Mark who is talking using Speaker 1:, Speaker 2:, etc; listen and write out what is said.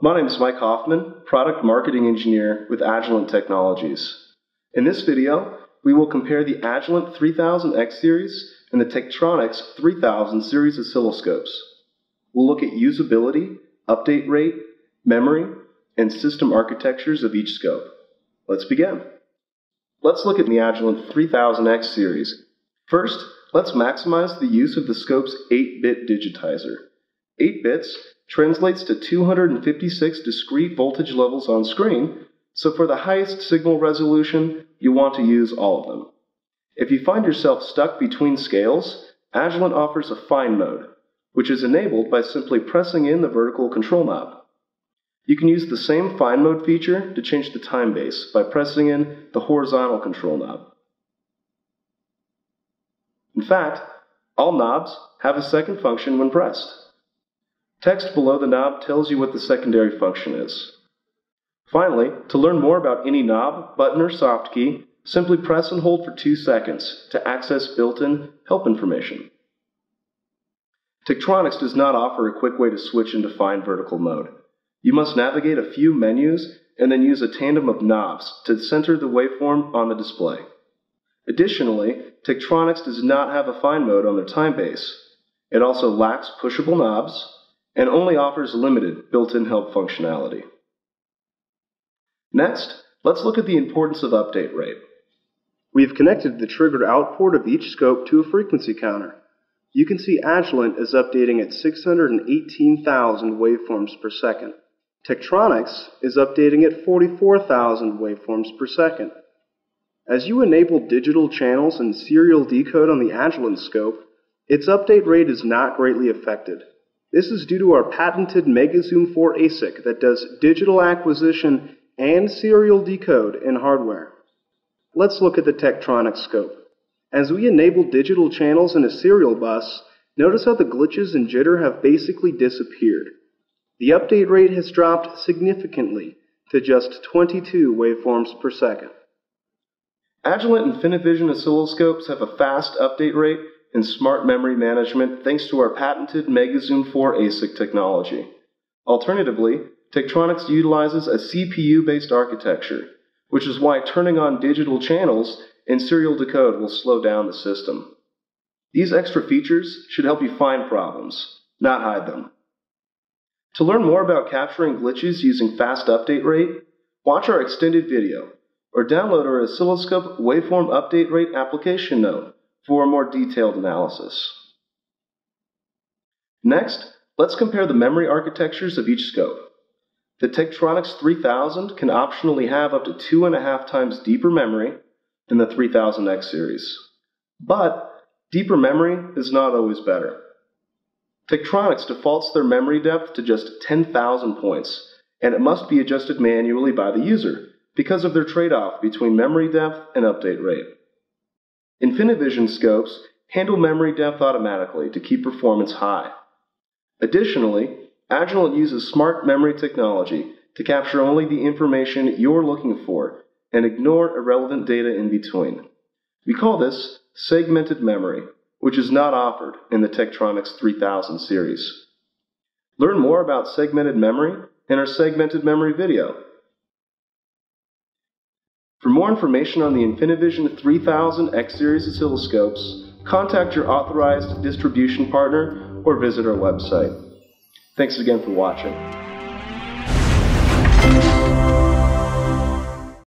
Speaker 1: my name is Mike Hoffman, Product Marketing Engineer with Agilent Technologies. In this video, we will compare the Agilent 3000X series and the Tektronix 3000 series oscilloscopes. We'll look at usability, update rate, memory, and system architectures of each scope. Let's begin. Let's look at the Agilent 3000X series. First, let's maximize the use of the scope's 8-bit digitizer. 8 bits translates to 256 discrete voltage levels on screen, so for the highest signal resolution, you want to use all of them. If you find yourself stuck between scales, Agilent offers a fine mode, which is enabled by simply pressing in the vertical control knob. You can use the same fine mode feature to change the time base by pressing in the horizontal control knob. In fact, all knobs have a second function when pressed. Text below the knob tells you what the secondary function is. Finally, to learn more about any knob, button, or soft key, simply press and hold for two seconds to access built-in help information. Tektronix does not offer a quick way to switch into fine vertical mode. You must navigate a few menus and then use a tandem of knobs to center the waveform on the display. Additionally, Tektronix does not have a fine mode on their time base. It also lacks pushable knobs and only offers limited built-in help functionality. Next, let's look at the importance of update rate. We have connected the triggered out port of each scope to a frequency counter. You can see Agilent is updating at 618,000 waveforms per second. Tektronix is updating at 44,000 waveforms per second. As you enable digital channels and serial decode on the Agilent scope, its update rate is not greatly affected. This is due to our patented MegaZoom 4 ASIC that does digital acquisition and serial decode in hardware. Let's look at the Tektronix scope. As we enable digital channels in a serial bus, notice how the glitches and jitter have basically disappeared. The update rate has dropped significantly to just 22 waveforms per second. Agilent and InfiniiVision oscilloscopes have a fast update rate and smart memory management thanks to our patented MegaZoom 4 ASIC technology. Alternatively, Tektronix utilizes a CPU-based architecture, which is why turning on digital channels and serial decode will slow down the system. These extra features should help you find problems, not hide them. To learn more about capturing glitches using fast update rate, watch our extended video or download our oscilloscope waveform update rate application note for a more detailed analysis. Next, let's compare the memory architectures of each scope. The Tektronix 3000 can optionally have up to two and a half times deeper memory than the 3000X series. But deeper memory is not always better. Tektronix defaults their memory depth to just 10,000 points, and it must be adjusted manually by the user because of their trade-off between memory depth and update rate. InfiniiVision scopes handle memory depth automatically to keep performance high. Additionally, Agilent uses smart memory technology to capture only the information you're looking for and ignore irrelevant data in between. We call this segmented memory which is not offered in the Tektronix 3000 series. Learn more about segmented memory in our segmented memory video. For more information on the InfiniiVision 3000 X series oscilloscopes, contact your authorized distribution partner or visit our website. Thanks again for watching.